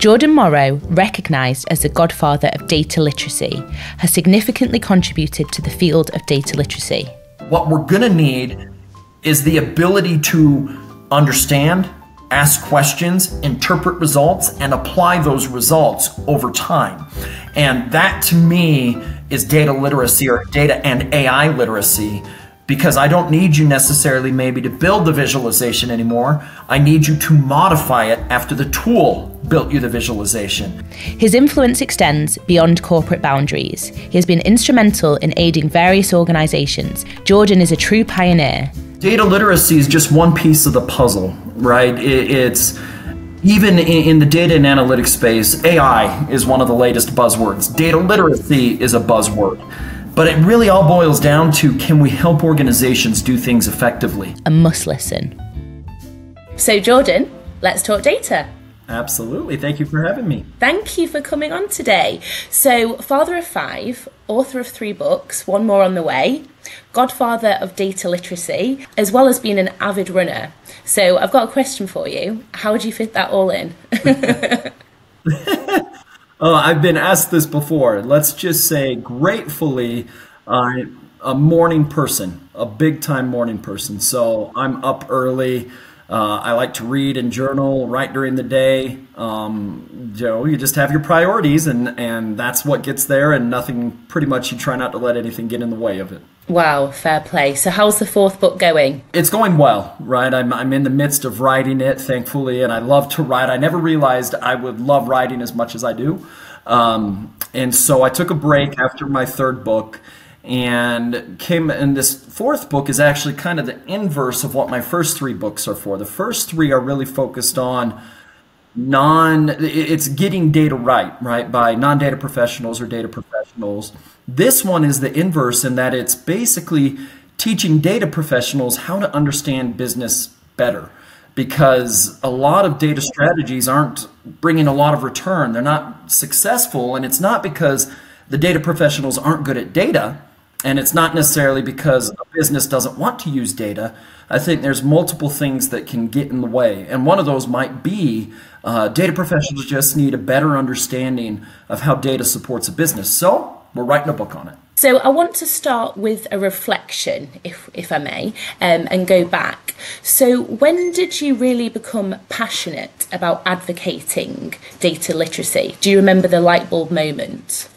Jordan Morrow, recognised as the godfather of data literacy, has significantly contributed to the field of data literacy. What we're going to need is the ability to understand, ask questions, interpret results, and apply those results over time. And that to me is data literacy or data and AI literacy because I don't need you necessarily maybe to build the visualization anymore. I need you to modify it after the tool built you the visualization. His influence extends beyond corporate boundaries. He has been instrumental in aiding various organizations. Jordan is a true pioneer. Data literacy is just one piece of the puzzle, right? It's even in the data and analytics space, AI is one of the latest buzzwords. Data literacy is a buzzword. But it really all boils down to can we help organizations do things effectively? A must listen. So, Jordan, let's talk data. Absolutely. Thank you for having me. Thank you for coming on today. So, father of five, author of three books, one more on the way, godfather of data literacy, as well as being an avid runner. So, I've got a question for you. How would you fit that all in? Oh, I've been asked this before. Let's just say, gratefully, I'm a morning person, a big time morning person. So I'm up early. Uh, I like to read and journal right during the day. Um, you know, you just have your priorities, and and that's what gets there, and nothing. Pretty much, you try not to let anything get in the way of it. Wow, fair play. So, how's the fourth book going? It's going well, right? I'm, I'm in the midst of writing it, thankfully, and I love to write. I never realized I would love writing as much as I do. Um, and so I took a break after my third book and came and this fourth book is actually kind of the inverse of what my first three books are for. The first three are really focused on non it's getting data right right by non-data professionals or data professionals. This one is the inverse in that it's basically teaching data professionals how to understand business better because a lot of data strategies aren't bringing a lot of return. They're not successful and it's not because the data professionals aren't good at data and it's not necessarily because a business doesn't want to use data. I think there's multiple things that can get in the way. And one of those might be uh, data professionals just need a better understanding of how data supports a business. So we're writing a book on it. So I want to start with a reflection, if if I may, um, and go back. So when did you really become passionate about advocating data literacy? Do you remember the light bulb moment?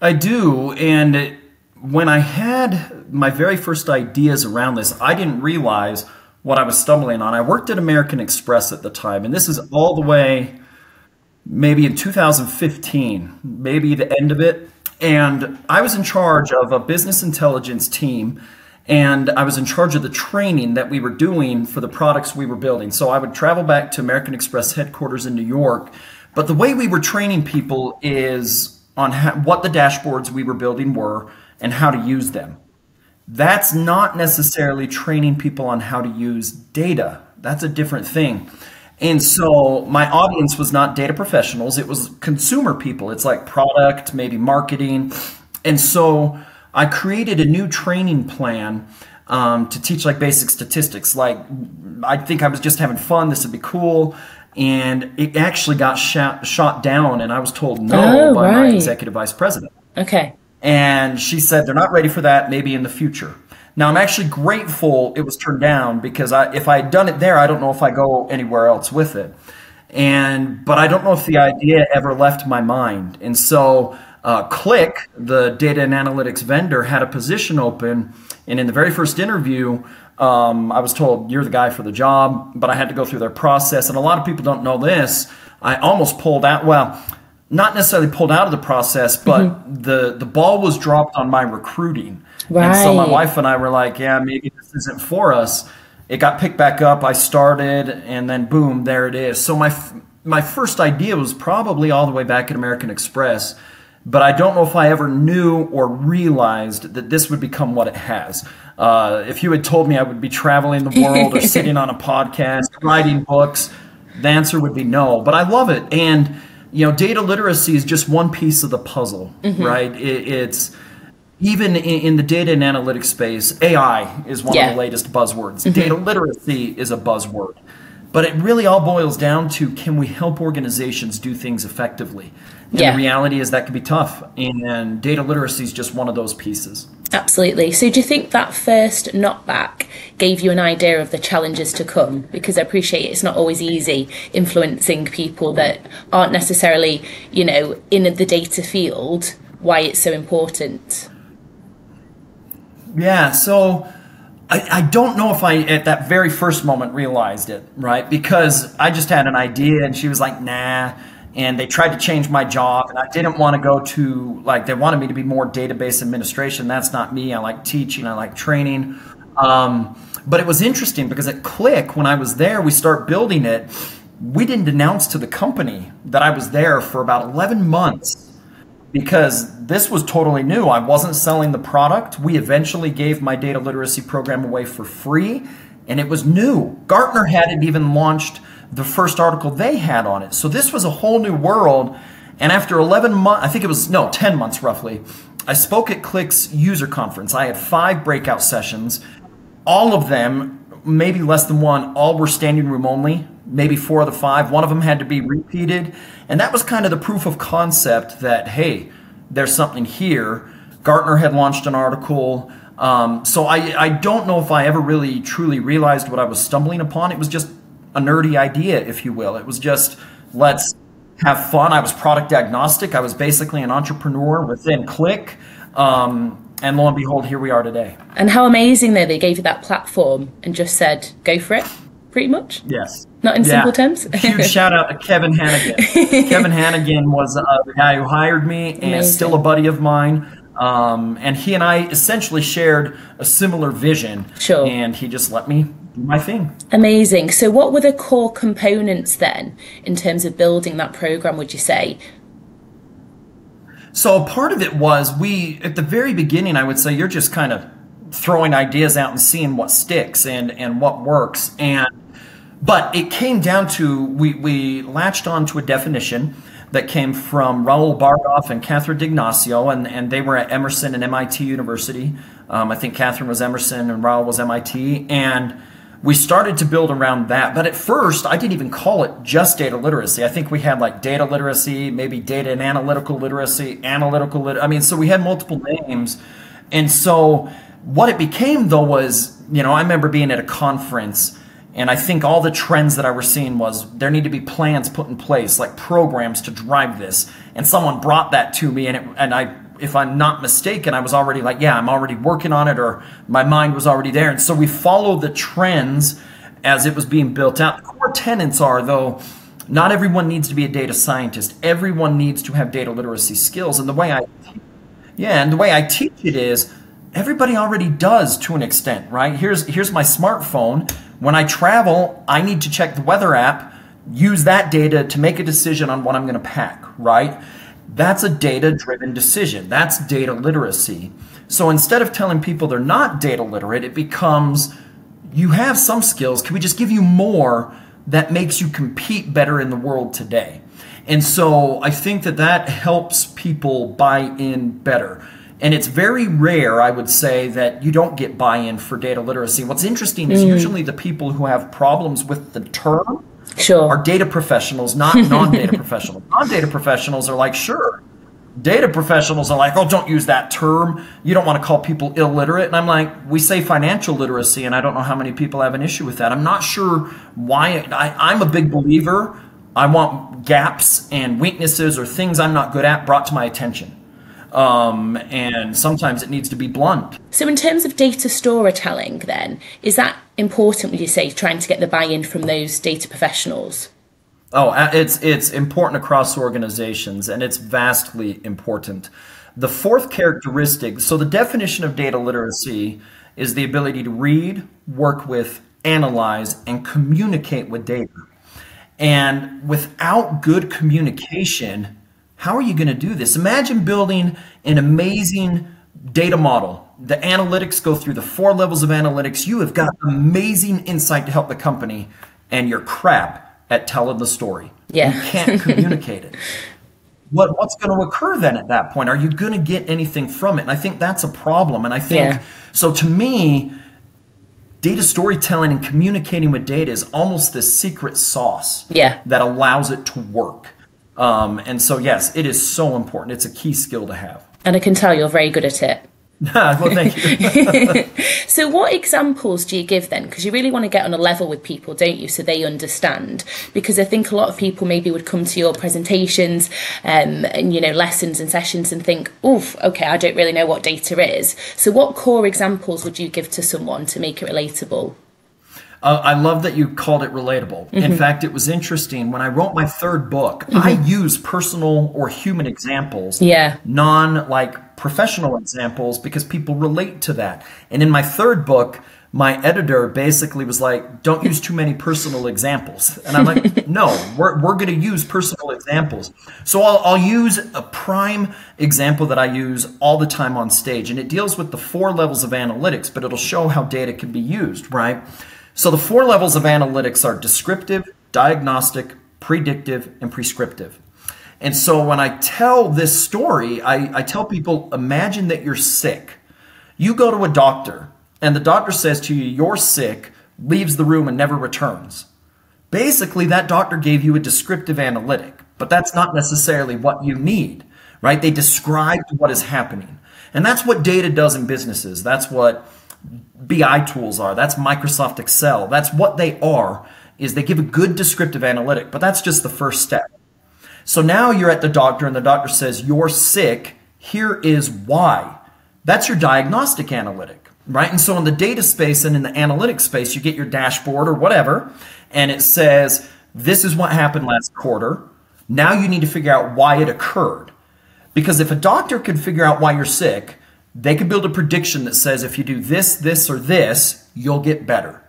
I do, and when I had my very first ideas around this, I didn't realize what I was stumbling on. I worked at American Express at the time, and this is all the way maybe in 2015, maybe the end of it. And I was in charge of a business intelligence team, and I was in charge of the training that we were doing for the products we were building. So I would travel back to American Express headquarters in New York. But the way we were training people is on what the dashboards we were building were and how to use them. That's not necessarily training people on how to use data. That's a different thing. And so my audience was not data professionals, it was consumer people. It's like product, maybe marketing. And so I created a new training plan um, to teach like basic statistics. Like, I think I was just having fun, this would be cool. And it actually got shot, shot down, and I was told no oh, by right. my executive vice president. Okay. And she said they're not ready for that, maybe in the future. Now I'm actually grateful it was turned down because I, if I had done it there, I don't know if I go anywhere else with it. And but I don't know if the idea ever left my mind. And so uh, Qlik, the data and analytics vendor, had a position open. And in the very first interview, um, I was told you're the guy for the job, but I had to go through their process. And a lot of people don't know this. I almost pulled out. Well, not necessarily pulled out of the process, but mm-hmm. the the ball was dropped on my recruiting. Right. And so my wife and I were like, yeah, maybe this isn't for us. It got picked back up. I started, and then boom, there it is. So my my first idea was probably all the way back at American Express, but I don't know if I ever knew or realized that this would become what it has. Uh, if you had told me I would be traveling the world or sitting on a podcast, writing books, the answer would be no. But I love it, and you know, data literacy is just one piece of the puzzle, mm-hmm. right? It, it's even in, in, the data and analytics space, AI is one yeah. of the latest buzzwords. Mm-hmm. Data literacy is a buzzword. But it really all boils down to can we help organizations do things effectively? And Yeah. the reality is that can be tough. And data literacy is just one of those pieces. Absolutely. So, do you think that first knockback gave you an idea of the challenges to come? Because I appreciate it's not always easy influencing people that aren't necessarily, you know, in the data field, why it's so important. Yeah, so I, I don't know if I, at that very first moment, realized it, right? Because I just had an idea and she was like, nah. And they tried to change my job, and I didn't want to go to, like, they wanted me to be more database administration. That's not me. I like teaching, I like training. Um, but it was interesting because at Qlik, when I was there, we start building it. We didn't announce to the company that I was there for about 11 months because this was totally new. I wasn't selling the product. We eventually gave my data literacy program away for free, and it was new. Gartner hadn't even launched the first article they had on it. So this was a whole new world. And after 11 months, I think it was, no, 10 months roughly, I spoke at Qlik's user conference. I had five breakout sessions. All of them, maybe less than one, all were standing room only. Maybe four of the five. One of them had to be repeated. And that was kind of the proof of concept that, hey, there's something here. Gartner had launched an article. Um, so I, I don't know if I ever really truly realized what I was stumbling upon. It was just a nerdy idea, if you will. It was just let's have fun. I was product agnostic. I was basically an entrepreneur within Qlik. Um, and lo and behold, here we are today. And how amazing, though, they gave you that platform and just said, go for it, pretty much. Yes. Not in simple terms? Huge shout out to Kevin Hannigan. Kevin Hannigan was uh, the guy who hired me and Amazing. still a buddy of mine. Um, and he and I essentially shared a similar vision. Sure. And he just let me my thing. Amazing. So, what were the core components then in terms of building that program, would you say? So part of it was we at the very beginning I would say you're just kind of throwing ideas out and seeing what sticks and and what works and but it came down to we we latched on to a definition that came from Rahul Bhargava and Catherine D'Ignazio and and they were at Emerson and MIT University. Um, I think Catherine was Emerson and Rahul was MIT and we started to build around that. But at first, I didn't even call it just data literacy. I think we had like data literacy, maybe data and analytical literacy, analytical lit. I mean, so we had multiple names. And so what it became though was, you know, I remember being at a conference and I think all the trends that I was seeing was there need to be plans put in place, like programs to drive this. And someone brought that to me and it, and I if I'm not mistaken, I was already like, yeah, I'm already working on it, or my mind was already there. And so we followed the trends as it was being built out. The core tenets are, though, not everyone needs to be a data scientist. Everyone needs to have data literacy skills. And the way I, yeah, and the way I teach it is, everybody already does to an extent, right? Here's here's my smartphone. When I travel, I need to check the weather app, use that data to make a decision on what I'm going to pack, right? That's a data driven decision. That's data literacy. So instead of telling people they're not data literate, it becomes you have some skills. Can we just give you more that makes you compete better in the world today? And so I think that that helps people buy in better. And it's very rare, I would say, that you don't get buy in for data literacy. What's interesting is mm. usually the people who have problems with the term Sure. are data professionals, not non-data professionals. Non-data professionals are like, sure. Data professionals are like, oh, don't use that term. You don't want to call people illiterate. And I'm like, we say financial literacy, and I don't know how many people have an issue with that. I'm not sure why. I, I'm a big believer. I want gaps and weaknesses or things I'm not good at brought to my attention. Um, and sometimes it needs to be blunt. So, in terms of data storytelling, then, is that important, would you say, trying to get the buy in from those data professionals? Oh, it's it's important across organizations, and it's vastly important. The fourth characteristic, so the definition of data literacy is the ability to read, work with, analyze, and communicate with data. And without good communication, how are you going to do this? Imagine building an amazing data model. The analytics go through the four levels of analytics. You have got amazing insight to help the company, and you're crap at telling the story. Yeah. You can't communicate it. What, what's going to occur then at that point? Are you going to get anything from it? And I think that's a problem. And I think Yeah. so. To me, data storytelling and communicating with data is almost the secret sauce Yeah. that allows it to work. Um, and so, yes, it is so important. It's a key skill to have. And I can tell you're very good at it. well, thank you. So, what examples do you give then? Because you really want to get on a level with people, don't you, so they understand? Because I think a lot of people maybe would come to your presentations um, and you know lessons and sessions and think, "Oof, okay, I don't really know what data is." So, what core examples would you give to someone to make it relatable? Uh, I love that you called it relatable. In fact, it was interesting. When I wrote my third book, I use personal or human examples, Yeah. non like professional examples, because people relate to that. And in my third book, my editor basically was like, don't use too many personal examples. And I'm like, no, we're, we're going to use personal examples. So I'll, I'll use a prime example that I use all the time on stage. And it deals with the four levels of analytics, but it'll show how data can be used, right? So the four levels of analytics are descriptive, diagnostic, predictive, and prescriptive. And so when I tell this story, I, I tell people imagine that you're sick. You go to a doctor, and the doctor says to you, You're sick, leaves the room, and never returns. Basically, that doctor gave you a descriptive analytic, but that's not necessarily what you need, right? They described what is happening. And that's what data does in businesses. That's what BI tools are. That's Microsoft Excel. That's what they are is they give a good descriptive analytic, but that's just the first step. So now you're at the doctor and the doctor says you're sick. Here is why. That's your diagnostic analytic, right? And so in the data space and in the analytics space, you get your dashboard or whatever, and it says this is what happened last quarter. Now you need to figure out why it occurred. Because if a doctor could figure out why you're sick, they could build a prediction that says if you do this, this, or this, you'll get better.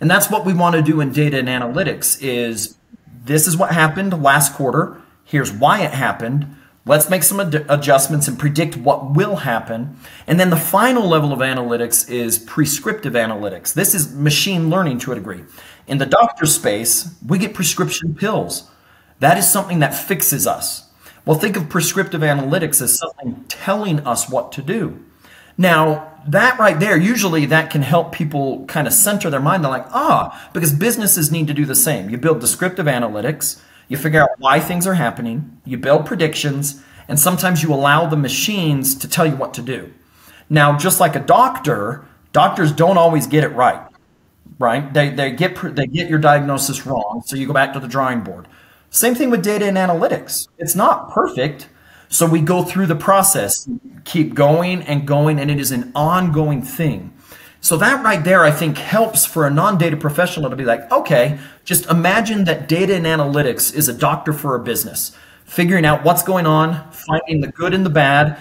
And that's what we want to do in data and analytics is this is what happened last quarter. Here's why it happened. Let's make some ad- adjustments and predict what will happen. And then the final level of analytics is prescriptive analytics. This is machine learning to a degree. In the doctor space, we get prescription pills. That is something that fixes us. Well, think of prescriptive analytics as something telling us what to do. Now, that right there, usually that can help people kind of center their mind. They're like, ah, because businesses need to do the same. You build descriptive analytics, you figure out why things are happening, you build predictions, and sometimes you allow the machines to tell you what to do. Now, just like a doctor, doctors don't always get it right, right? They, they, get, they get your diagnosis wrong, so you go back to the drawing board. Same thing with data and analytics. It's not perfect. So we go through the process, keep going and going, and it is an ongoing thing. So that right there, I think, helps for a non-data professional to be like, okay, just imagine that data and analytics is a doctor for a business, figuring out what's going on, finding the good and the bad,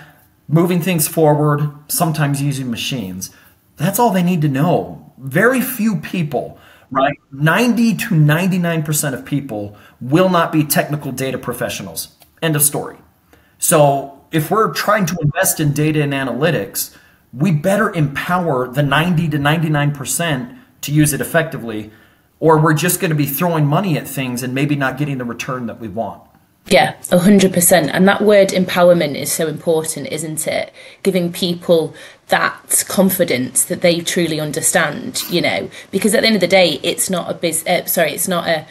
moving things forward, sometimes using machines. That's all they need to know. Very few people, right? 90 to 99% of people will not be technical data professionals. End of story. So if we're trying to invest in data and analytics, we better empower the 90 to 99% to use it effectively, or we're just going to be throwing money at things and maybe not getting the return that we want. Yeah, a hundred percent. And that word empowerment is so important, isn't it? Giving people that confidence that they truly understand, you know, because at the end of the day, it's not a biz. Uh, sorry, it's not a,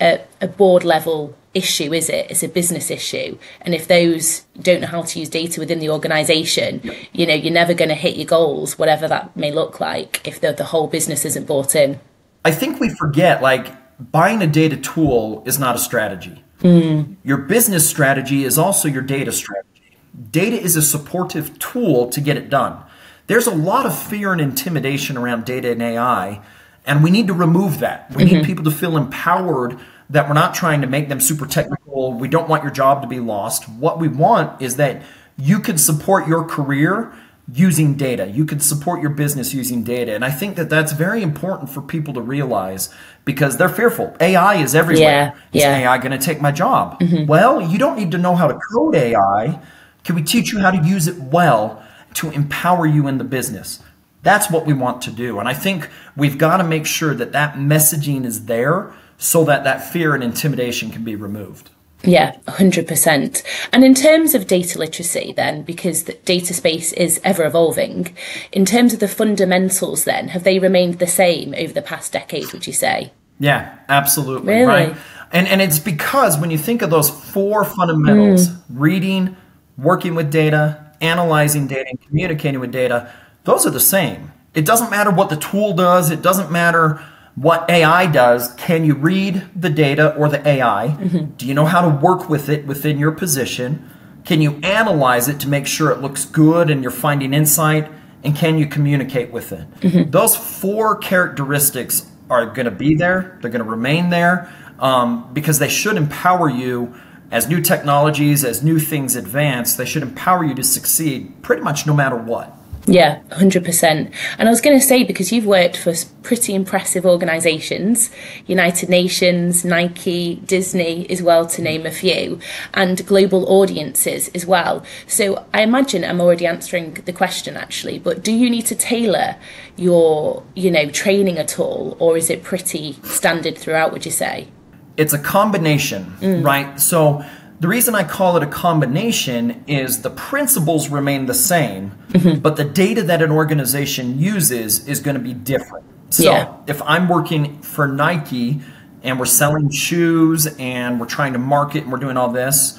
a a board level issue, is it? It's a business issue. And if those don't know how to use data within the organization, you know, you're never going to hit your goals, whatever that may look like, if the the whole business isn't bought in. I think we forget like buying a data tool is not a strategy. Mm. Your business strategy is also your data strategy. Data is a supportive tool to get it done. There's a lot of fear and intimidation around data and AI, and we need to remove that. We need mm-hmm. people to feel empowered that we're not trying to make them super technical. We don't want your job to be lost. What we want is that you can support your career using data. You can support your business using data. And I think that that's very important for people to realize because they're fearful. AI is everywhere. Yeah, Is yeah. AI going to take my job? Mm-hmm. Well, you don't need to know how to code AI. Can we teach you how to use it well to empower you in the business? That's what we want to do. And I think we've got to make sure that that messaging is there so that that fear and intimidation can be removed. Yeah, 100%. And in terms of data literacy, then, because the data space is ever evolving, in terms of the fundamentals, then, have they remained the same over the past decade, would you say? Yeah, absolutely. Really? Right. And, and it's because when you think of those four fundamentals Mm. reading, working with data, analyzing data, and communicating with data those are the same. It doesn't matter what the tool does, it doesn't matter what AI does. Can you read the data or the AI? Do you know how to work with it within your position? Can you analyze it to make sure it looks good and you're finding insight? And can you communicate with it? Those four characteristics are going to be there, they're going to remain there um, because they should empower you as new technologies, as new things advance, they should empower you to succeed pretty much no matter what. Yeah, 100%. And I was going to say, because you've worked for pretty impressive organisations, United Nations, Nike, Disney, as well, to name a few, and global audiences as well. So I imagine I'm already answering the question actually, but do you need to tailor your, you know, training at all, or is it pretty standard throughout, would you say? it's a combination, mm. right? So the reason I call it a combination is the principles remain the same, mm-hmm. but the data that an organization uses is going to be different. So Yeah. if I'm working for Nike and we're selling shoes and we're trying to market and we're doing all this,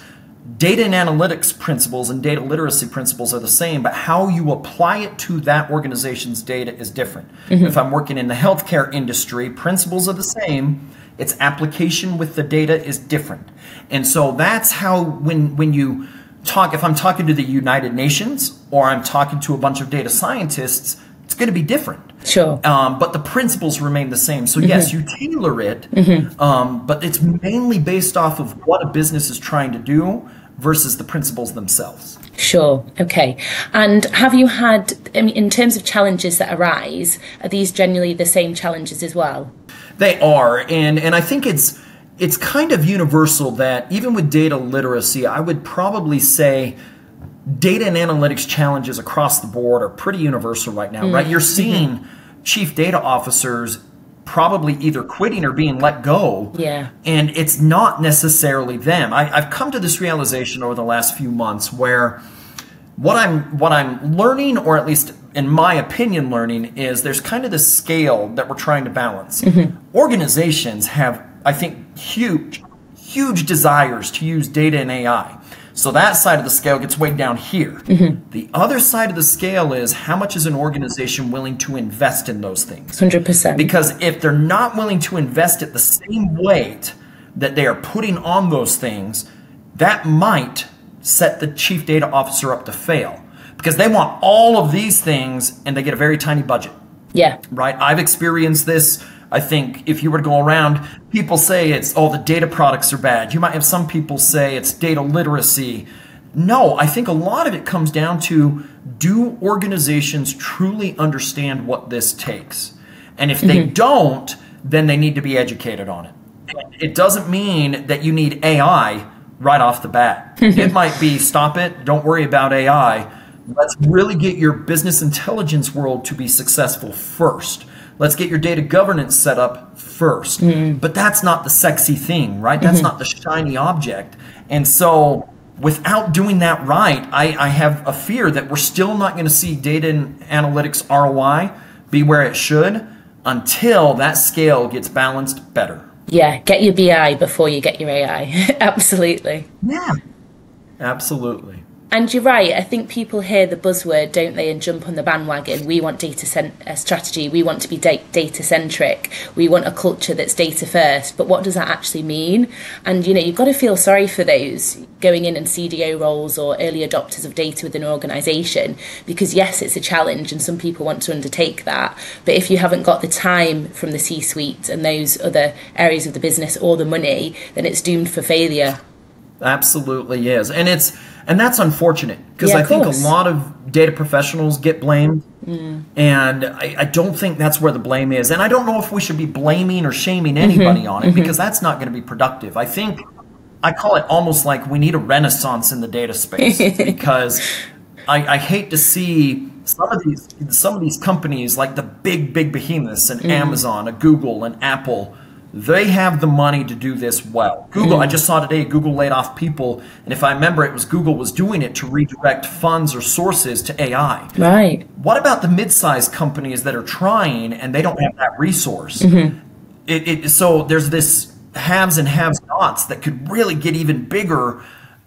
data and analytics principles and data literacy principles are the same, but how you apply it to that organization's data is different. Mm-hmm. If I'm working in the healthcare industry, principles are the same. Its application with the data is different. And so that's how when when you talk if I'm talking to the United Nations or I'm talking to a bunch of data scientists, it's going to be different. Sure. Um, but the principles remain the same. So yes, you tailor it, um, but it's mainly based off of what a business is trying to do versus the principles themselves. Sure. Okay. And have you had, I mean, in terms of challenges that arise, are these generally the same challenges as well? They are, and and I think it's it's kind of universal that even with data literacy, I would probably say data and analytics challenges across the board are pretty universal right now, right? You're mm-hmm. seeing chief data officers probably either quitting or being let go. Yeah. And it's not necessarily them. I, I've come to this realization over the last few months where what I'm what I'm learning, or at least in my opinion, learning is there's kind of this scale that we're trying to balance. Mm-hmm. Organizations have, I think, huge, huge desires to use data and AI. So that side of the scale gets weighed down here. Mm-hmm. The other side of the scale is how much is an organization willing to invest in those things? 100%. Because if they're not willing to invest at the same weight that they are putting on those things, that might set the chief data officer up to fail. Because they want all of these things and they get a very tiny budget, yeah. right? I've experienced this. I think if you were to go around, people say it's, oh, the data products are bad. You might have some people say it's data literacy. No, I think a lot of it comes down to do organizations truly understand what this takes? And if they mm-hmm. don't, then they need to be educated on it. It doesn't mean that you need AI right off the bat. it might be stop it, don't worry about AI. Let's really get your business intelligence world to be successful first. Let's get your data governance set up 1st mm-hmm. But that's not the sexy thing, right? That's mm-hmm. not the shiny object. And so without doing that right, I, I have a fear that we're still not going to see data and analytics ROI be where it should until that scale gets balanced better. Yeah. Get your BI before you get your AI. Absolutely. Yeah. Absolutely. And you're right. I think people hear the buzzword, don't they, and jump on the bandwagon. We want data cent- uh, strategy. We want to be da- data centric. We want a culture that's data first. But what does that actually mean? And you know, you've got to feel sorry for those going in and CDO roles or early adopters of data within an organisation, because yes, it's a challenge, and some people want to undertake that. But if you haven't got the time from the C-suite and those other areas of the business or the money, then it's doomed for failure. Absolutely is. And it's and that's unfortunate because Yeah, I think course. a lot of data professionals get blamed. Mm. And I, I don't think that's where the blame is. And I don't know if we should be blaming or shaming anybody mm-hmm. on it mm-hmm. because that's not going to be productive. I think I call it almost like we need a renaissance in the data space because I, I hate to see some of these some of these companies like the big big behemoths mm-hmm. and Amazon, a Google, and Apple They have the money to do this well. Google, I mm. just saw today, Google laid off people, and if I remember, it was Google was doing it to redirect funds or sources to AI. Right. What about the mid-sized companies that are trying and they don't have that resource? Mm-hmm. It, it, so there's this haves and haves nots that could really get even bigger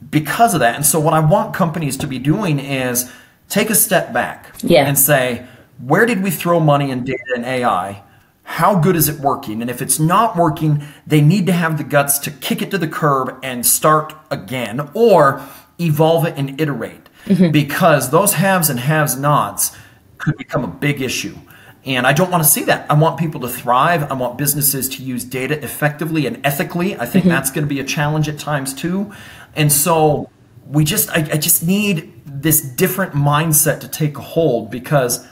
because of that. And so what I want companies to be doing is take a step back Yeah. and say, where did we throw money in data and AI? How good is it working? And if it's not working, they need to have the guts to kick it to the curb and start again or evolve it and iterate mm-hmm. because those haves and haves nots could become a big issue. And I don't want to see that. I want people to thrive. I want businesses to use data effectively and ethically. I think mm-hmm. that's going to be a challenge at times too. And so we just, I, I just need this different mindset to take a hold because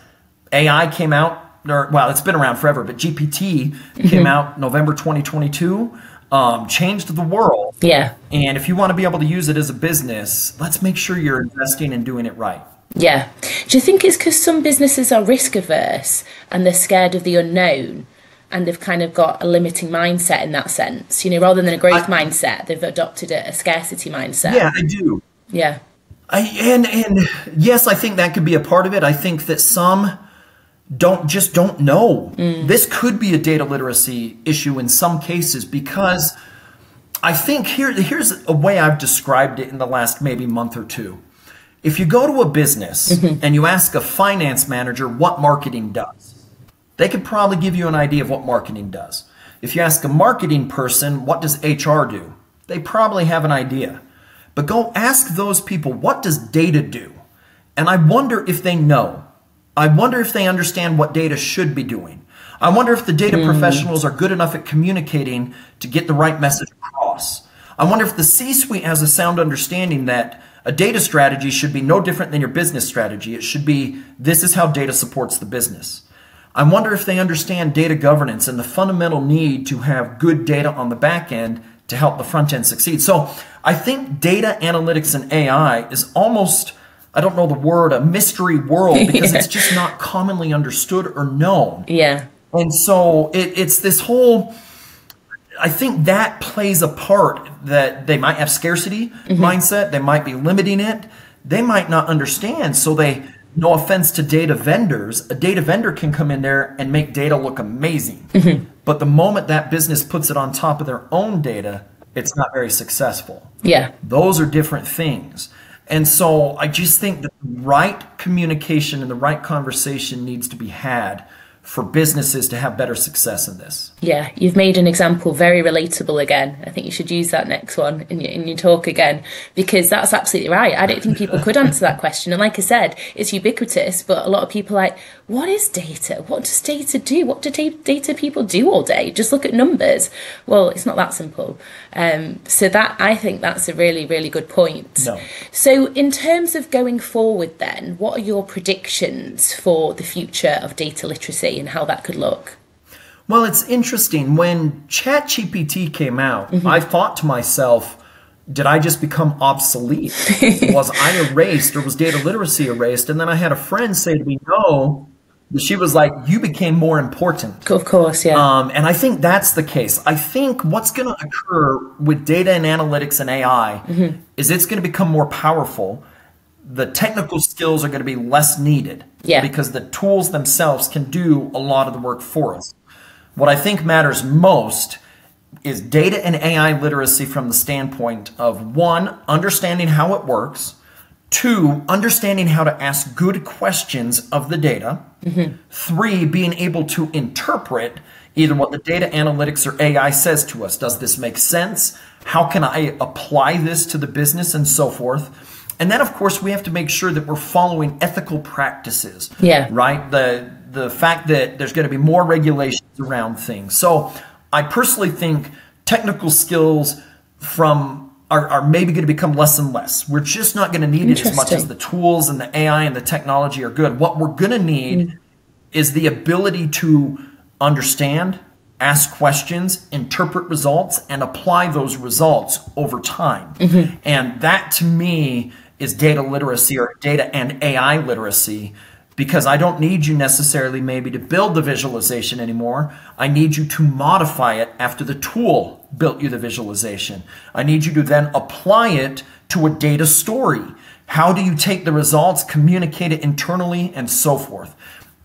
AI came out, or well, it's been around forever, but GPT came out November 2022, um, changed the world. Yeah. And if you want to be able to use it as a business, let's make sure you're investing and doing it right. Yeah. Do you think it's because some businesses are risk averse and they're scared of the unknown and they've kind of got a limiting mindset in that sense? You know, rather than a growth mindset, they've adopted a, a scarcity mindset. Yeah, I do. Yeah. I, and and yes, I think that could be a part of it. I think that some don't just don't know. This could be a data literacy issue in some cases because I think here here's a way I've described it in the last maybe month or two. If you go to a business mm-hmm. and you ask a finance manager what marketing does, they could probably give you an idea of what marketing does. If you ask a marketing person, what does HR do? They probably have an idea. But go ask those people, what does data do? And I wonder if they know. I wonder if they understand what data should be doing. I wonder if the data hmm. professionals are good enough at communicating to get the right message across. I wonder if the C suite has a sound understanding that a data strategy should be no different than your business strategy. It should be this is how data supports the business. I wonder if they understand data governance and the fundamental need to have good data on the back end to help the front end succeed. So I think data analytics and AI is almost, I don't know the word, a mystery world because it's just not commonly understood or known. Yeah. And so it, it's this whole. I think that plays a part that they might have scarcity mm-hmm. mindset. They might be limiting it. They might not understand. So they, no offense to data vendors, a data vendor can come in there and make data look amazing. Mm-hmm. But the moment that business puts it on top of their own data, it's not very successful. Yeah. Those are different things. And so I just think that the right communication and the right conversation needs to be had for businesses to have better success in this. Yeah, you've made an example very relatable again. I think you should use that next one in your, in your talk again because that's absolutely right. I don't think people could answer that question. And like I said, it's ubiquitous, but a lot of people are like, what is data? What does data do? What do data people do all day? Just look at numbers. Well, it's not that simple. Um, so that I think that's a really, really good point. No. So in terms of going forward then, what are your predictions for the future of data literacy and how that could look? Well, it's interesting. When ChatGPT came out, I thought to myself, did I just become obsolete? was I erased or was data literacy erased? And then I had a friend say to me, no. She was like, you became more important. Of course, yeah. Um, and I think that's the case. I think what's going to occur with data and analytics and AI is it's going to become more powerful. The technical skills are going to be less needed Yeah. because the tools themselves can do a lot of the work for us. What I think matters most is data and AI literacy from the standpoint of one, understanding how it works, two, understanding how to ask good questions of the data, mm-hmm. three, being able to interpret either what the data analytics or AI says to us. Does this make sense? How can I apply this to the business and so forth? And then, of course, we have to make sure that we're following ethical practices. Yeah. Right? The the fact that there's going to be more regulations around things. So I personally think technical skills from are, are maybe going to become less and less. We're just not going to need it as much as the tools and the AI and the technology are good. What we're going to need mm. is the ability to understand, ask questions, interpret results, and apply those results over time. Mm-hmm. And that to me is data literacy or data and AI literacy because I don't need you necessarily maybe to build the visualization anymore. I need you to modify it after the tool built you the visualization. I need you to then apply it to a data story. How do you take the results, communicate it internally, and so forth?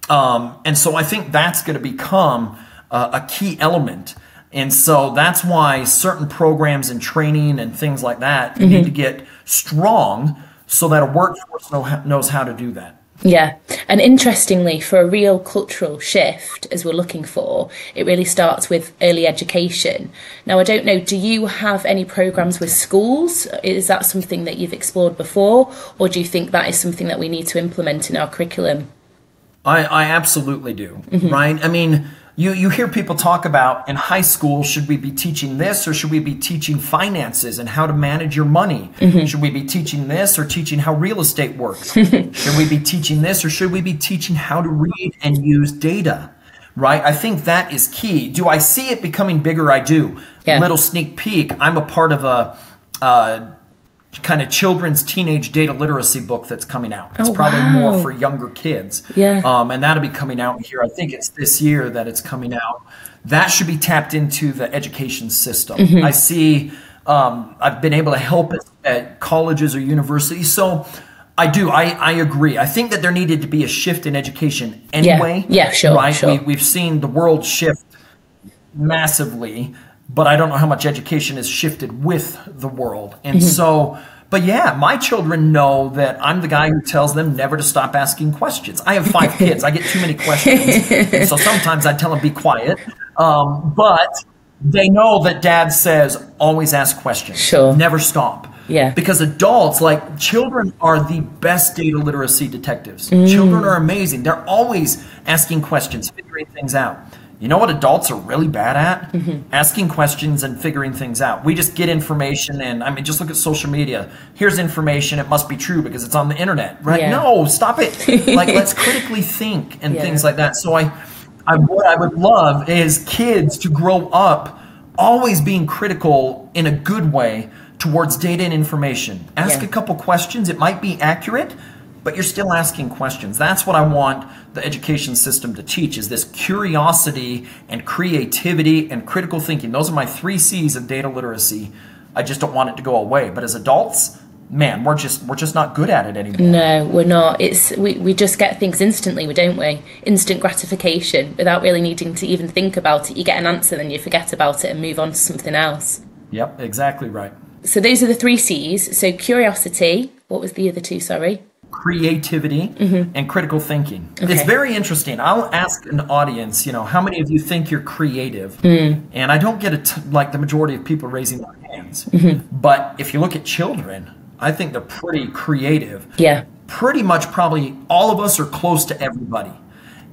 Um, and so I think that's going to become uh, a key element. And so that's why certain programs and training and things like that mm-hmm. need to get strong so that a workforce know, knows how to do that. Yeah. And interestingly, for a real cultural shift, as we're looking for, it really starts with early education. Now, I don't know, do you have any programs with schools? Is that something that you've explored before? Or do you think that is something that we need to implement in our curriculum? I, I absolutely do, mm-hmm. right? I mean, you, you hear people talk about in high school, should we be teaching this or should we be teaching finances and how to manage your money? Mm-hmm. Should we be teaching this or teaching how real estate works? should we be teaching this or should we be teaching how to read and use data? Right? I think that is key. Do I see it becoming bigger? I do. Yeah. Little sneak peek. I'm a part of a, uh, kind of children's teenage data literacy book that's coming out. It's oh, probably wow. more for younger kids. Yeah. Um, and that'll be coming out here. I think it's this year that it's coming out. That should be tapped into the education system. Mm-hmm. I see, um, I've been able to help at, at colleges or universities. So I do. I, I agree. I think that there needed to be a shift in education anyway. Yeah, yeah sure. Right? Sure. We, we've seen the world shift massively but I don't know how much education has shifted with the world. And mm-hmm. so, but yeah, my children know that I'm the guy who tells them never to stop asking questions. I have five kids. I get too many questions. so sometimes I tell them be quiet. Um, but they know that dad says always ask questions. Sure. Never stop. Yeah. Because adults, like children, are the best data literacy detectives. Mm. Children are amazing. They're always asking questions, figuring things out. You know what adults are really bad at? Mm-hmm. Asking questions and figuring things out. We just get information and I mean just look at social media. Here's information, it must be true because it's on the internet. Right? Yeah. No, stop it. like let's critically think and yeah. things like that. So I, I what I would love is kids to grow up always being critical in a good way towards data and information. Ask yeah. a couple questions. It might be accurate, but you're still asking questions. That's what I want the education system to teach is this curiosity and creativity and critical thinking. Those are my three C's of data literacy. I just don't want it to go away. But as adults, man, we're just we're just not good at it anymore. No, we're not. It's we, we just get things instantly, we don't we? Instant gratification without really needing to even think about it. You get an answer, then you forget about it and move on to something else. Yep, exactly right. So those are the three C's. So curiosity. What was the other two? Sorry creativity mm-hmm. and critical thinking. Okay. It's very interesting. I'll ask an audience, you know, how many of you think you're creative? Mm. And I don't get it like the majority of people raising their hands. Mm-hmm. But if you look at children, I think they're pretty creative. Yeah. Pretty much probably all of us are close to everybody.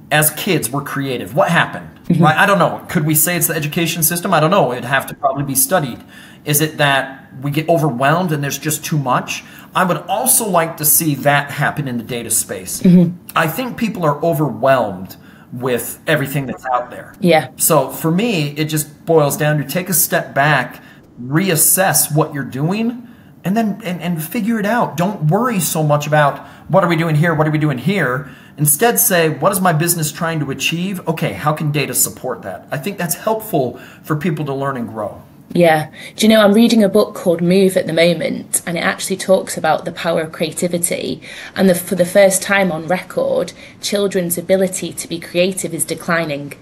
As kids, we're creative. What happened? Mm-hmm. Right? I don't know. Could we say it's the education system? I don't know. It'd have to probably be studied. Is it that we get overwhelmed and there's just too much? I would also like to see that happen in the data space. Mm-hmm. I think people are overwhelmed with everything that's out there. Yeah. So for me, it just boils down to take a step back, reassess what you're doing, and then and, and figure it out. Don't worry so much about what are we doing here, what are we doing here. Instead, say, what is my business trying to achieve? Okay, how can data support that? I think that's helpful for people to learn and grow. Yeah. Do you know, I'm reading a book called Move at the moment, and it actually talks about the power of creativity. And the, for the first time on record, children's ability to be creative is declining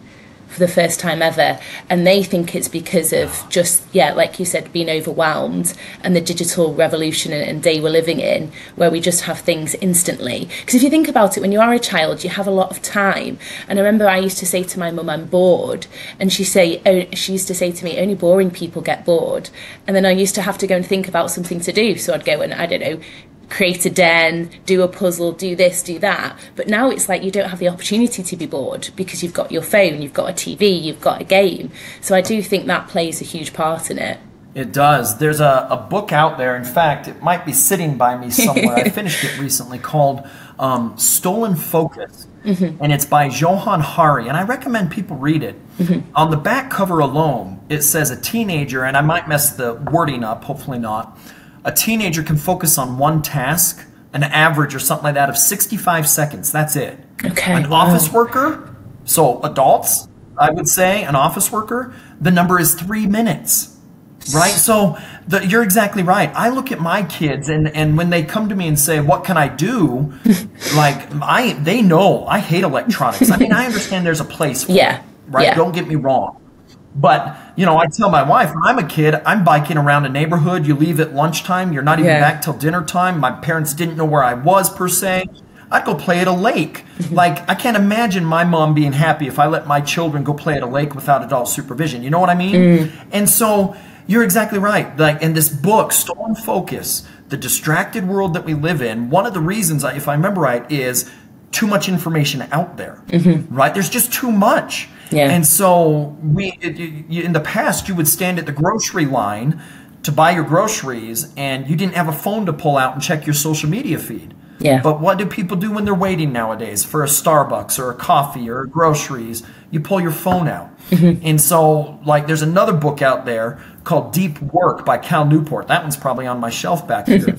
for the first time ever and they think it's because of just yeah like you said being overwhelmed and the digital revolution and, day we're living in where we just have things instantly. Because if you think about it when you are a child you have a lot of time. And i remember i used to say to my mum i'm bored. And she say oh, she used to say to me only boring people get bored and then i used to have to go and think about something to do. So i'd go and i don't know create a den, do a puzzle, do this, do that. But now it's like you don't have the opportunity to be bored because you've got your phone, you've got a TV, you've got a game. So I do think that plays a huge part in it. It does. There's a, a book out there. In fact, it might be sitting by me somewhere. I finished it recently called um, Stolen Focus. Mm-hmm. And it's by Johann Hari. And I recommend people read it. Mm-hmm. On the back cover alone, it says a teenager, and I might mess the wording up, hopefully not a teenager can focus on one task, an average or something like that of 65 seconds. That's it. Okay. An wow. office worker, so adults, I would say, an office worker, the number is three minutes. Right? So the, you're exactly right. I look at my kids and, and when they come to me and say, what can I do? like I, they know I hate electronics. I mean, I understand there's a place for Yeah. it, right? Yeah. Don't get me wrong. But, you know, I tell my wife, I'm a kid, I'm biking around a neighborhood. You leave at lunchtime. You're not even Yeah. back till dinner time. My parents didn't know where I was per se. I'd go play at a lake. like, I can't imagine my mom being happy if I let my children go play at a lake without adult supervision. You know what I mean? Mm. And so you're exactly right. Like in this book, Stolen Focus, the distracted world that we live in, one of the reasons, if I remember right, is too much information out there. Mm-hmm. Right? There's just too much. Yeah. And so we it, you, in the past you would stand at the grocery line to buy your groceries and you didn't have a phone to pull out and check your social media feed. Yeah. But what do people do when they're waiting nowadays for a Starbucks or a coffee or groceries? You pull your phone out. Mm-hmm. And so like there's another book out there called Deep Work by Cal Newport. That one's probably on my shelf back here.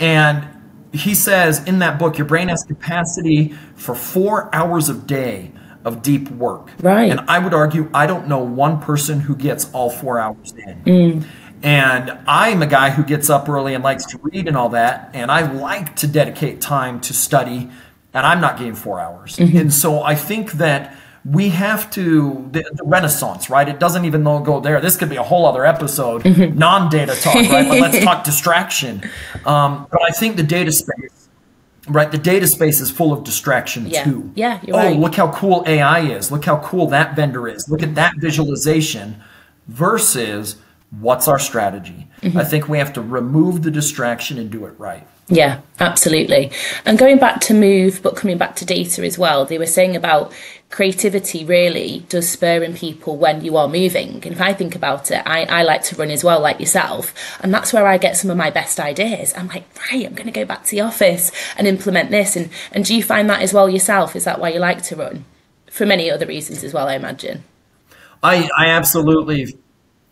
and he says in that book your brain has capacity for 4 hours a day of deep work. Right. And I would argue I don't know one person who gets all four hours in. Mm. And I'm a guy who gets up early and likes to read and all that. And I like to dedicate time to study. And I'm not getting four hours. Mm-hmm. And so I think that we have to, the, the renaissance, right? It doesn't even go there. This could be a whole other episode, mm-hmm. non data talk, right? But let's talk distraction. Um, but I think the data space, right? The data space is full of distraction Yeah. too. Yeah, you're oh, right. look how cool AI is. Look how cool that vendor is. Look at that visualization versus what's our strategy. Mm-hmm. I think we have to remove the distraction and do it right. Yeah, absolutely. And going back to move, but coming back to data as well, they were saying about creativity really does spur in people when you are moving. And if I think about it, I, I like to run as well, like yourself. And that's where I get some of my best ideas. I'm like, right, I'm going to go back to the office and implement this. And, and do you find that as well yourself? Is that why you like to run? For many other reasons as well, I imagine. I, I absolutely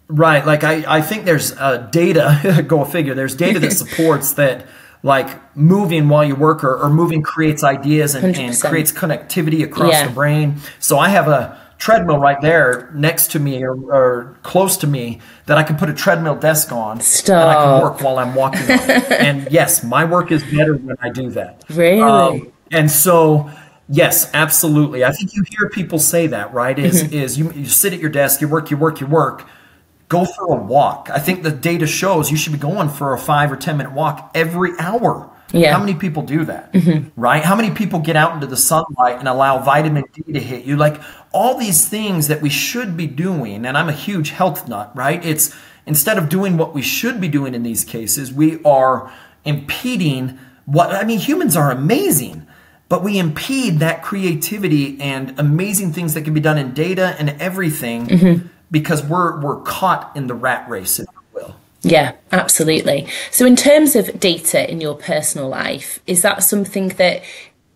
right. Like I, I think there's uh, data. go figure. There's data that supports that. Like moving while you work or, or moving creates ideas and, and creates connectivity across Yeah. the brain. So I have a treadmill right there next to me or, or close to me that I can put a treadmill desk on and I can work while I'm walking. on and yes, my work is better when I do that. Really? Um, and so, yes, absolutely. I think you hear people say that, right? Is Mm-hmm. is you, you sit at your desk, you work, you work, you work. Go for a walk. I think the data shows you should be going for a five or ten minute walk every hour. Yeah. How many people do that? Right? How many people get out into the sunlight and allow vitamin D to hit you? Like all these things that we should be doing, and I'm a huge health nut, right? It's instead of doing what we should be doing in these cases, we are impeding what I mean, humans are amazing, but we impede that creativity and amazing things that can be done in data and everything mm-hmm. Because we're we're caught in the rat race, if you will. Yeah, absolutely. So, in terms of data in your personal life, is that something that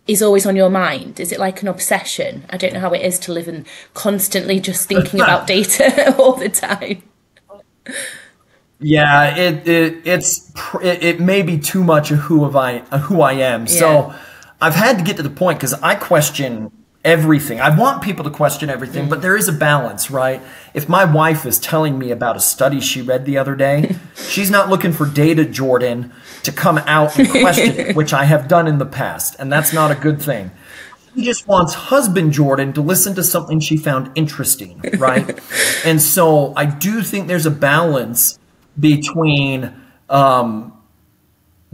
is always on your mind? Is it like an obsession? I don't know how it is to live and constantly just thinking about data all the time. Yeah, it, it it's it, it may be too much of who of I who I am. So I've had to get to the point because I question everything. I want people to question everything, but there is a balance, right? If my wife is telling me about a study she read the other day, she's not looking for data Jordan to come out and question it, which I have done in the past, and that's not a good thing. She just wants husband Jordan to listen to something she found interesting, right? and so I do think there's a balance between um,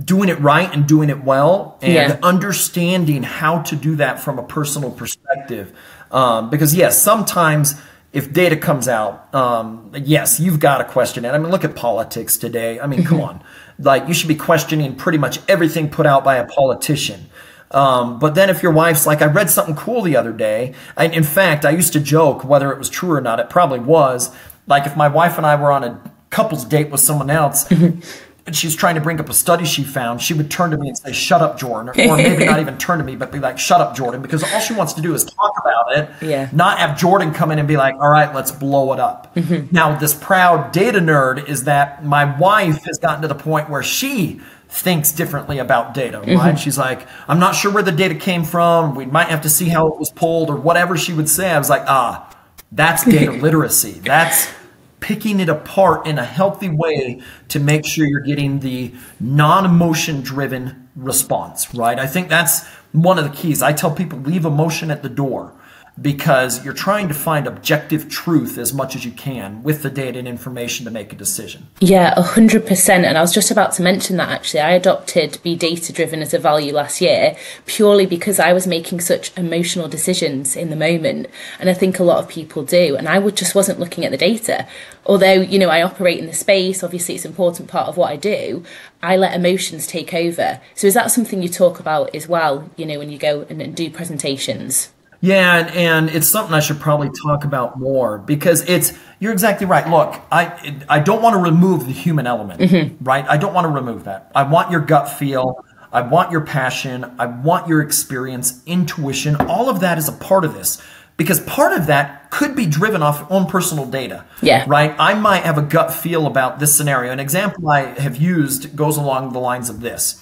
doing it right and doing it well and Yeah. understanding how to do that from a personal perspective. Um, because, yes, sometimes if data comes out, um, yes, you've got to question it. I mean, look at politics today. I mean, come on. Like, you should be questioning pretty much everything put out by a politician. Um, but then if your wife's like, I read something cool the other day, and in fact, I used to joke whether it was true or not, it probably was. Like if my wife and I were on a couple's date with someone else, and she's trying to bring up a study she found, she would turn to me and say, Shut up, Jordan. Or maybe not even turn to me, but be like, Shut up, Jordan, because all she wants to do is talk about it, Yeah. not have Jordan come in and be like, All right, let's blow it up. Now, this proud data nerd is that my wife has gotten to the point where she thinks differently about data, right? She's like, I'm not sure where the data came from. We might have to see how it was pulled or whatever she would say. I was like, ah, that's data literacy. That's picking it apart in a healthy way to make sure you're getting the non-emotion driven response, right? I think that's one of the keys. I tell people leave emotion at the door because you're trying to find objective truth as much as you can with the data and information to make a decision. Yeah, 100%. And I was just about to mention that actually. I adopted be data driven as a value last year purely because I was making such emotional decisions in the moment. And I think a lot of people do. And I would, just wasn't looking at the data. Although, you know, I operate in the space, obviously it's an important part of what I do. I let emotions take over. So is that something you talk about as well, you know, when you go and, and do presentations? Yeah, and, and it's something I should probably talk about more because it's you're exactly right. Look, I I don't want to remove the human element, mm-hmm. right? I don't want to remove that. I want your gut feel. I want your passion. I want your experience, intuition. All of that is a part of this because part of that could be driven off own personal data. Yeah. Right? I might have a gut feel about this scenario. An example I have used goes along the lines of this.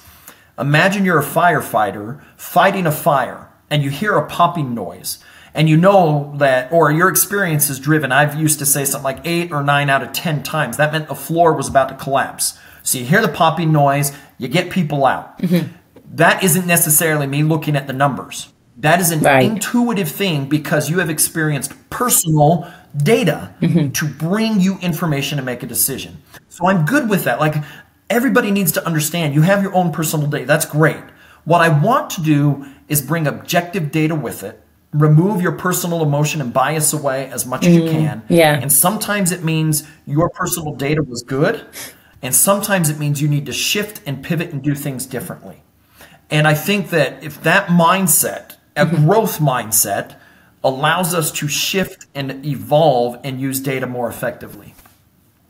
Imagine you're a firefighter fighting a fire and you hear a popping noise and you know that, or your experience is driven. I've used to say something like eight or nine out of 10 times. That meant the floor was about to collapse. So you hear the popping noise, you get people out. Mm-hmm. That isn't necessarily me looking at the numbers. That is an right. intuitive thing because you have experienced personal data mm-hmm. to bring you information to make a decision. So I'm good with that. Like everybody needs to understand you have your own personal data. That's great. What I want to do is bring objective data with it, remove your personal emotion and bias away as much as you mm-hmm. can. Yeah. And sometimes it means your personal data was good, and sometimes it means you need to shift and pivot and do things differently. And I think that if that mindset, a mm-hmm. growth mindset, allows us to shift and evolve and use data more effectively.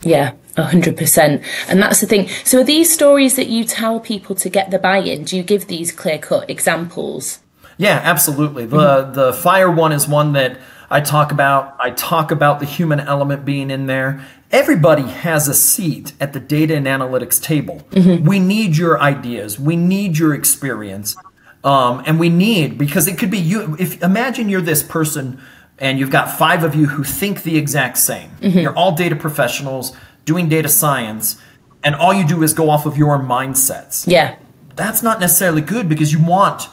Yeah, a hundred percent. And that's the thing. So are these stories that you tell people to get the buy-in? Do you give these clear-cut examples? Yeah, absolutely. The mm-hmm. the fire one is one that I talk about. I talk about the human element being in there. Everybody has a seat at the data and analytics table. Mm-hmm. We need your ideas. We need your experience. Um, and we need because it could be you. If imagine you're this person and you've got five of you who think the exact same. Mm-hmm. You're all data professionals doing data science, and all you do is go off of your mindsets. Yeah. That's not necessarily good because you want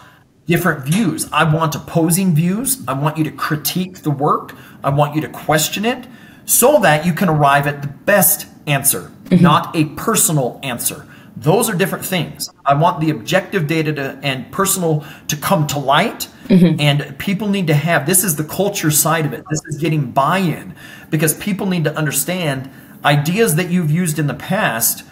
different views. I want opposing views. I want you to critique the work. I want you to question it so that you can arrive at the best answer, mm-hmm. not a personal answer. Those are different things. I want the objective data to, and personal to come to light Mm-hmm. And people need to have this is the culture side of it. This is getting buy in because people need to understand ideas that you've used in the past.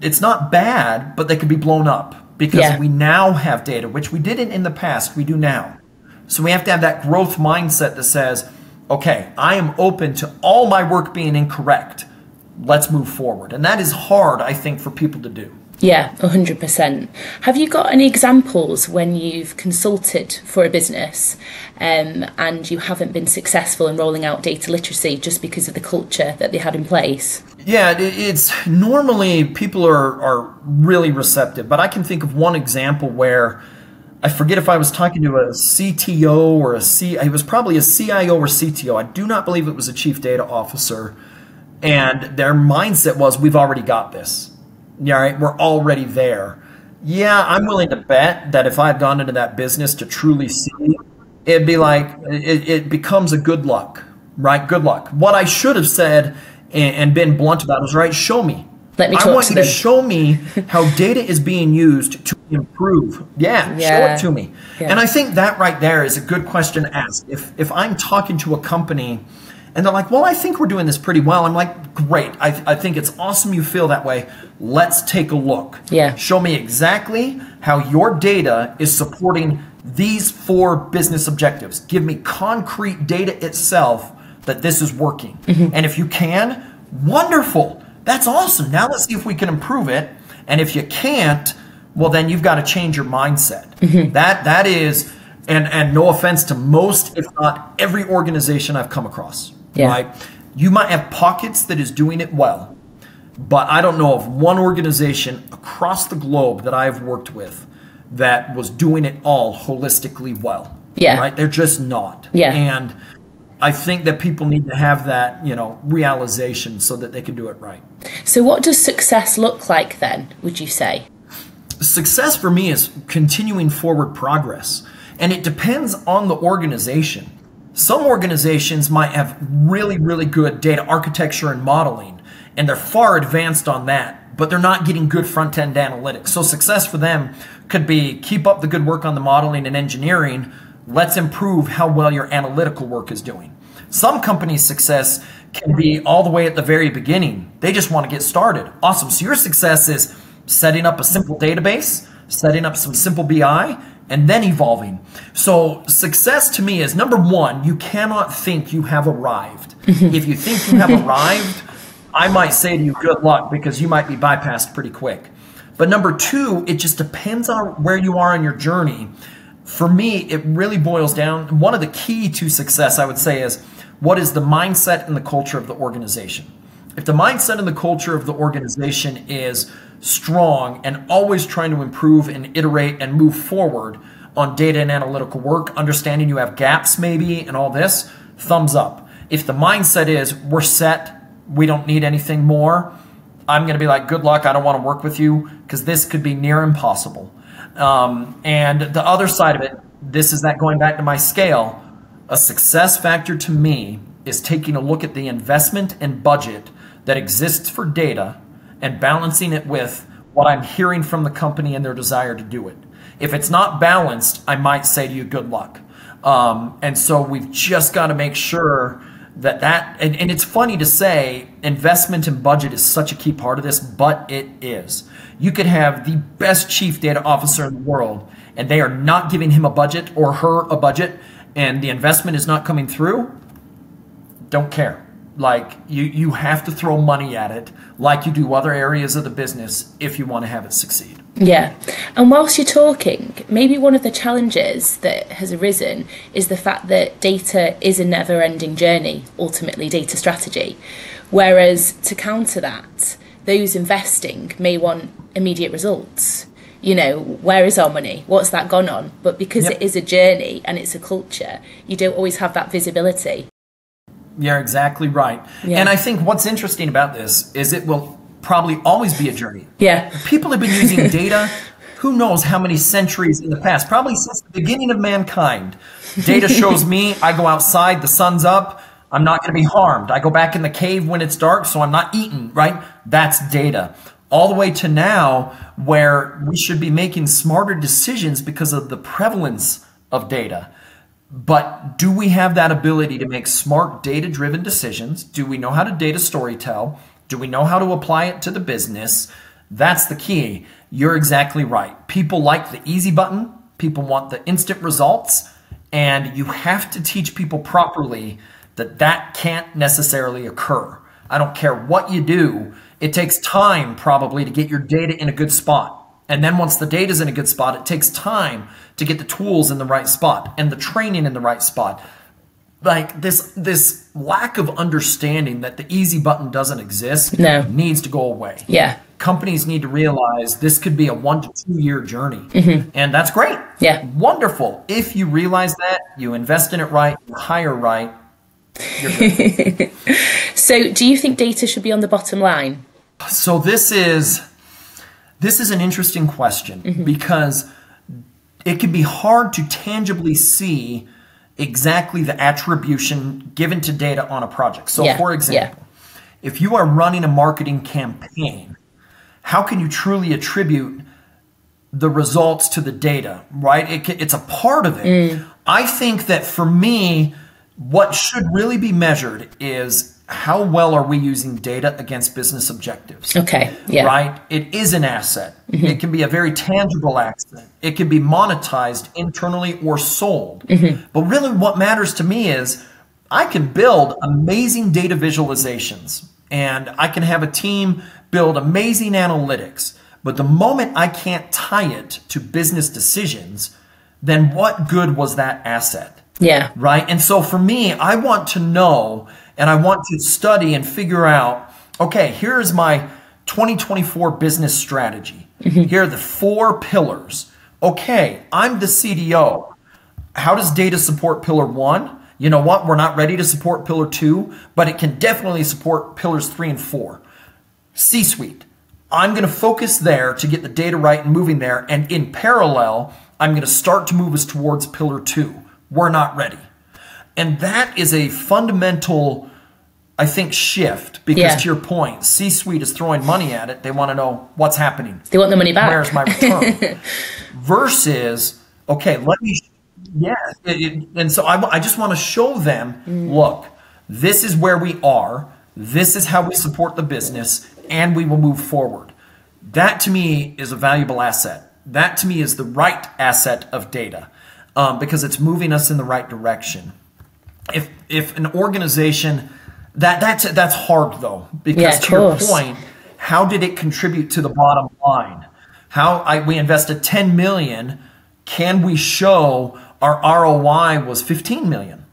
It's not bad, but they could be blown up because yeah. we now have data, which we didn't in the past, we do now. So we have to have that growth mindset that says, okay, I am open to all my work being incorrect. Let's move forward. And that is hard, I think, for people to do. Yeah, 100%. Have you got any examples when you've consulted for a business um, and you haven't been successful in rolling out data literacy just because of the culture that they had in place? Yeah, it's normally people are, are really receptive, but I can think of one example where I forget if I was talking to a CTO or a C, it was probably a CIO or CTO. I do not believe it was a chief data officer. And their mindset was, we've already got this yeah, right, we're already there. Yeah, I'm willing to bet that if I had gone into that business to truly see, it'd be like it, it becomes a good luck, right? Good luck. What I should have said and, and been blunt about is right. Show me. Let me I want you them. to show me how data is being used to improve. Yeah, yeah. show it to me. Yeah. And I think that right there is a good question to ask. If if I'm talking to a company and they're like, well, I think we're doing this pretty well. I'm like, great. I, I think it's awesome you feel that way. Let's take a look. Yeah. Show me exactly how your data is supporting these four business objectives. Give me concrete data itself that this is working. Mm-hmm. And if you can, wonderful. That's awesome. Now let's see if we can improve it. And if you can't, well, then you've got to change your mindset. Mm-hmm. That that is, and and no offense to most, if not every organization I've come across yeah. right? You might have pockets that is doing it well. but I don't know of one organization across the globe that I've worked with that was doing it all holistically well. Yeah. Right? They're just not. Yeah. And I think that people need to have that, you know, realization so that they can do it right. So, what does success look like then, would you say? Success for me is continuing forward progress, and it depends on the organization. Some organizations might have really, really good data architecture and modeling, and they're far advanced on that, but they're not getting good front end analytics. So, success for them could be keep up the good work on the modeling and engineering Let's improve how well your analytical work is doing. Some companies' success can be all the way at the very beginning. They just want to get started. Awesome. So your success is setting up a simple database, setting up some simple BI, and then evolving. So success to me is number one, you cannot think you have arrived. if you think you have arrived, I might say to you, good luck, because you might be bypassed pretty quick. But number two, it just depends on where you are in your journey for me, it really boils down. One of the key to success, I would say, is what is the mindset and the culture of the organization. If the mindset and the culture of the organization is strong and always trying to improve and iterate and move forward on data and analytical work, understanding you have gaps maybe and all this, thumbs up. If the mindset is we're set, we don't need anything more, I'm going to be like, good luck, I don't want to work with you because this could be near impossible. Um, and the other side of it, this is that going back to my scale, a success factor to me is taking a look at the investment and budget that exists for data and balancing it with what I'm hearing from the company and their desire to do it. If it's not balanced, I might say to you, good luck. Um, and so we've just got to make sure that that, and, and it's funny to say investment and budget is such a key part of this, but it is. You could have the best chief data officer in the world, and they are not giving him a budget or her a budget, and the investment is not coming through. Don't care. Like you, you have to throw money at it, like you do other areas of the business, if you want to have it succeed. Yeah. And whilst you're talking, maybe one of the challenges that has arisen is the fact that data is a never ending journey, ultimately, data strategy. Whereas to counter that, those investing may want immediate results. You know, where is our money? What's that gone on? But because yep. it is a journey and it's a culture, you don't always have that visibility. You're exactly right. Yeah. And I think what's interesting about this is it will probably always be a journey. Yeah. People have been using data who knows how many centuries in the past, probably since the beginning of mankind. Data shows me I go outside, the sun's up, I'm not going to be harmed. I go back in the cave when it's dark, so I'm not eaten, right? That's data. All the way to now, where we should be making smarter decisions because of the prevalence of data. But do we have that ability to make smart data driven decisions? Do we know how to data storytell? Do we know how to apply it to the business? That's the key. You're exactly right. People like the easy button, people want the instant results, and you have to teach people properly that that can't necessarily occur. I don't care what you do. It takes time probably to get your data in a good spot. And then once the data's in a good spot, it takes time to get the tools in the right spot and the training in the right spot. Like this this lack of understanding that the easy button doesn't exist no. needs to go away. Yeah. Companies need to realize this could be a one to two year journey. Mm-hmm. And that's great. Yeah. Wonderful. If you realize that, you invest in it right, you hire right, so, do you think data should be on the bottom line? So this is this is an interesting question mm-hmm. because it can be hard to tangibly see exactly the attribution given to data on a project. So, yeah. for example, yeah. if you are running a marketing campaign, how can you truly attribute the results to the data? Right? It, it's a part of it. Mm. I think that for me what should really be measured is how well are we using data against business objectives? Okay. Yeah. Right? It is an asset. Mm-hmm. It can be a very tangible asset. It can be monetized internally or sold. Mm-hmm. But really, what matters to me is I can build amazing data visualizations and I can have a team build amazing analytics. But the moment I can't tie it to business decisions, then what good was that asset? Yeah. Right. And so for me, I want to know and I want to study and figure out okay, here's my 2024 business strategy. Mm-hmm. Here are the four pillars. Okay, I'm the CDO. How does data support pillar one? You know what? We're not ready to support pillar two, but it can definitely support pillars three and four. C suite. I'm going to focus there to get the data right and moving there. And in parallel, I'm going to start to move us towards pillar two. We're not ready. And that is a fundamental, I think, shift because Yeah. to your point, C suite is throwing money at it. They want to know what's happening. They want the money back. Where's my return? Versus, okay, let me, yeah. it- it- and so I, I just want to show them, look, this is where we are. This is how we support the business, and we will move forward. That to me is a valuable asset. That to me is the right asset of data um, because it's moving us in the right direction. If if an organization that that's that's hard though because Yeah, to your point, how did it contribute to the bottom line? How I, we invested 10 million, can we show our ROI was 15 million?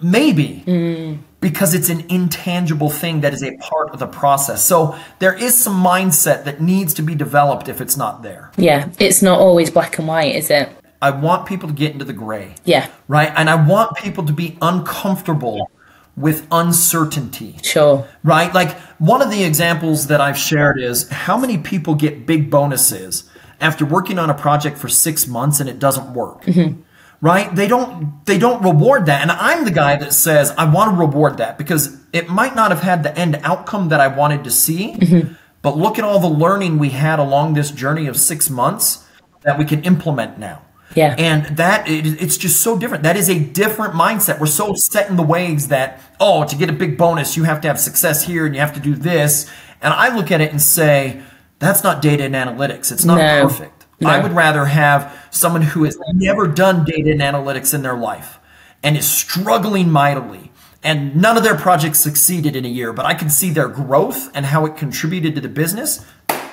Maybe. Mm. Because it's an intangible thing that is a part of the process. So there is some mindset that needs to be developed if it's not there. Yeah, it's not always black and white, is it? I want people to get into the gray. Yeah, Right? And I want people to be uncomfortable with uncertainty. sure. Right? Like one of the examples that I've shared is how many people get big bonuses after working on a project for 6 months and it doesn't work. Mm-hmm. Right? They don't they don't reward that. And I'm the guy that says I want to reward that because it might not have had the end outcome that I wanted to see, mm-hmm. but look at all the learning we had along this journey of 6 months that we can implement now. Yeah. And that it, it's just so different. That is a different mindset. We're so set in the ways that oh, to get a big bonus, you have to have success here and you have to do this. And I look at it and say that's not data and analytics. It's not No. perfect. No. I would rather have someone who has never done data and analytics in their life and is struggling mightily. And none of their projects succeeded in a year, but I can see their growth and how it contributed to the business.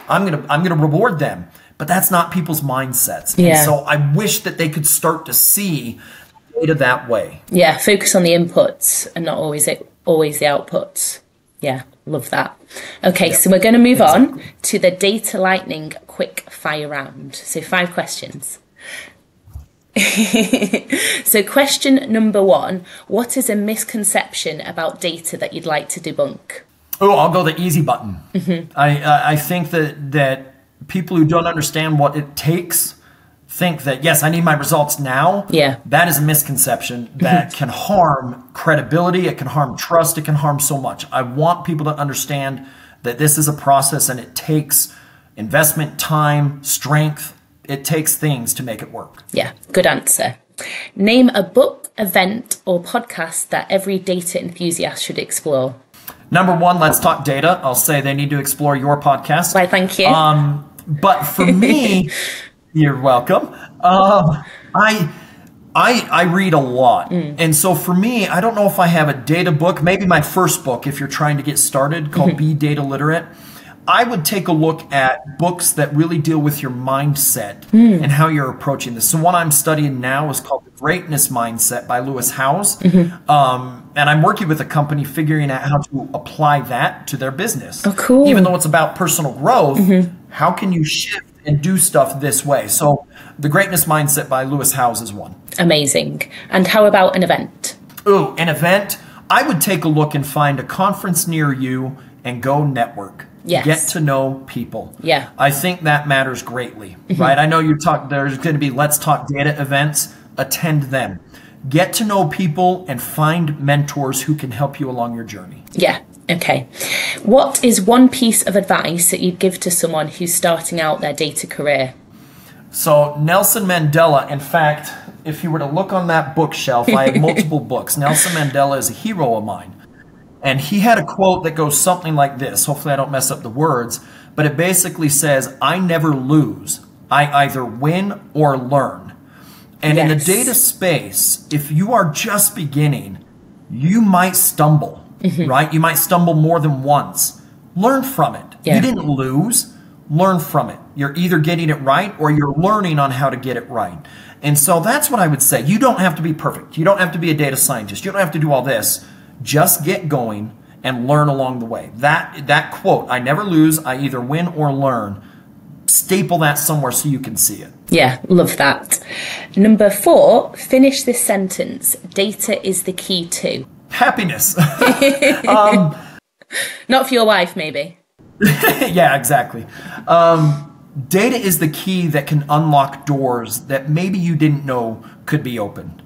I'm gonna I'm gonna reward them. But that's not people's mindsets. And Yeah. so I wish that they could start to see data that way. Yeah, focus on the inputs and not always always the outputs. Yeah, love that. Okay, so we're going to move on to the data lightning quick fire round. So five questions. so question number 1, what is a misconception about data that you'd like to debunk? Oh, I'll go the easy button. Mm-hmm. I, I I think that that people who don't understand what it takes think that yes, I need my results now. Yeah. That is a misconception that can harm credibility. It can harm trust. It can harm so much. I want people to understand that this is a process and it takes investment, time, strength. It takes things to make it work. Yeah, good answer. Name a book, event, or podcast that every data enthusiast should explore. Number one, let's talk data. I'll say they need to explore your podcast. Why, thank you. Um, but for me, you're welcome. Um, I. I, I read a lot. Mm. And so for me, I don't know if I have a data book, maybe my first book, if you're trying to get started, called mm-hmm. Be Data Literate. I would take a look at books that really deal with your mindset mm. and how you're approaching this. So one I'm studying now is called The Greatness Mindset by Lewis Howes. Mm-hmm. Um, and I'm working with a company figuring out how to apply that to their business. Oh, cool. Even though it's about personal growth, mm-hmm. How can you shift and do stuff this way? So The Greatness Mindset by Lewis Howes is one. Amazing. And how about an event? Ooh, an event. I would take a look and find a conference near you and go network. Yes. Get to know people. Yeah. I think that matters greatly, mm-hmm. right? I know you talk, there's going to be Let's Talk Data events. Attend them. Get to know people and find mentors who can help you along your journey. Yeah. Okay. What is one piece of advice that you'd give to someone who's starting out their data career? So Nelson Mandela, in fact, if you were to look on that bookshelf, I have multiple books. Nelson Mandela is a hero of mine. And he had a quote that goes something like this. Hopefully I don't mess up the words, but it basically says, I never lose. I either win or learn. And in the data space, if you are just beginning, you might stumble, Mm-hmm. right? You might stumble more than once. Learn from it. Yeah. You didn't lose. Learn from it. You're either getting it right or you're learning on how to get it right. And so that's what I would say. You don't have to be perfect. You don't have to be a data scientist. You don't have to do all this. Just get going and learn along the way. That that quote, I never lose, I either win or learn. Staple that somewhere so you can see it. Yeah, love that. Number four, finish this sentence. Data is the key to. Happiness. um, Not for your wife, maybe. yeah, exactly. Um, data is the key that can unlock doors that maybe you didn't know could be opened.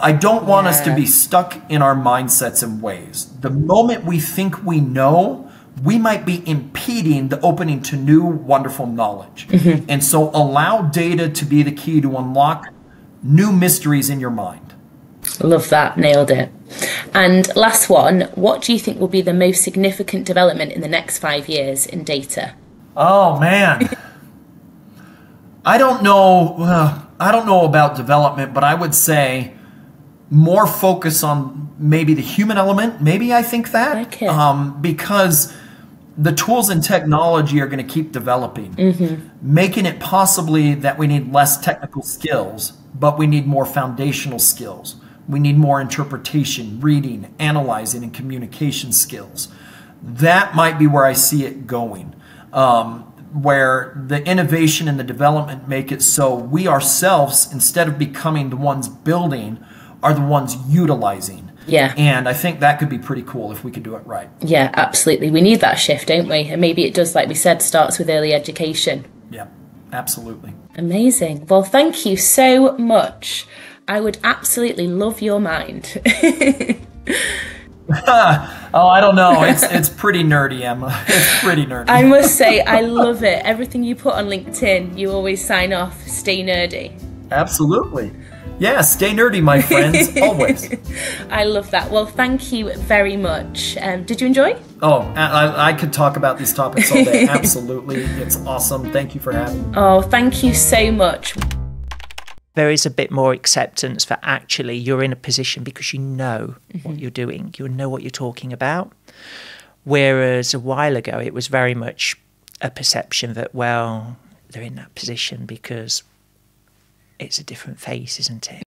I don't want yeah. us to be stuck in our mindsets and ways. The moment we think we know, we might be impeding the opening to new wonderful knowledge. Mm-hmm. And so allow data to be the key to unlock new mysteries in your mind. Love that. Nailed it. And last one, what do you think will be the most significant development in the next five years in data? Oh, man. I don't know. Uh, I don't know about development, but I would say more focus on maybe the human element. Maybe I think that okay. um, because the tools and technology are going to keep developing, mm-hmm. making it possibly that we need less technical skills, but we need more foundational skills. We need more interpretation, reading, analyzing, and communication skills. That might be where I see it going. Um, where the innovation and the development make it so we ourselves, instead of becoming the ones building, are the ones utilizing. Yeah. And I think that could be pretty cool if we could do it right. Yeah, absolutely. We need that shift, don't we? And maybe it does, like we said, starts with early education. Yeah, absolutely. Amazing. Well, thank you so much. I would absolutely love your mind. oh, I don't know. It's it's pretty nerdy, Emma. It's pretty nerdy. I must say, I love it. Everything you put on LinkedIn, you always sign off, stay nerdy. Absolutely. Yeah, stay nerdy, my friends, always. I love that. Well, thank you very much. Um, did you enjoy? Oh, I, I, could talk about these topics all day. Absolutely. It's awesome. Thank you for having me. Oh, thank you so much there is a bit more acceptance for actually you're in a position because you know mm-hmm. what you're doing, you know what you're talking about. Whereas a while ago, it was very much a perception that, well, they're in that position because it's a different face, isn't it?